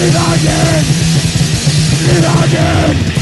Imagine! Imagine!